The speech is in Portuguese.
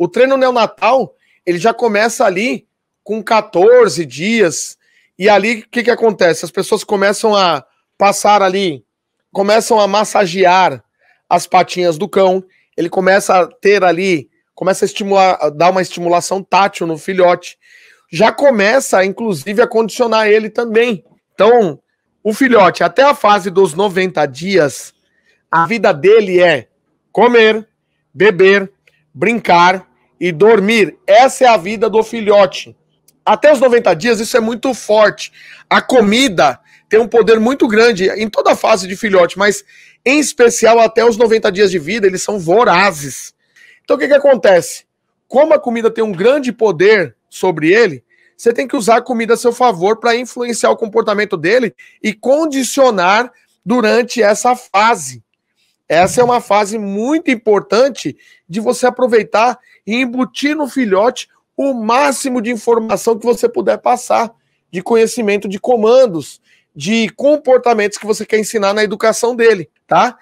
O treino neonatal, ele já começa ali com 14 dias. E ali, o que, que acontece? As pessoas começam a passar ali, começam a massagear as patinhas do cão. Ele começa a ter ali, começa a estimular, a dar uma estimulação tátil no filhote. Já começa, inclusive, a condicionar ele também. Então, o filhote, até a fase dos 90 dias, a vida dele é comer, beber, brincar e dormir. Essa é a vida do filhote. Até os 90 dias, isso é muito forte. A comida tem um poder muito grande em toda a fase de filhote, mas em especial até os 90 dias de vida, eles são vorazes. Então o que, que acontece? Como a comida tem um grande poder sobre ele, você tem que usar a comida a seu favor para influenciar o comportamento dele e condicionar durante essa fase. Essa é uma fase muito importante de você aproveitar e embutir no filhote o máximo de informação que você puder passar, de conhecimento de comandos, de comportamentos que você quer ensinar na educação dele, tá?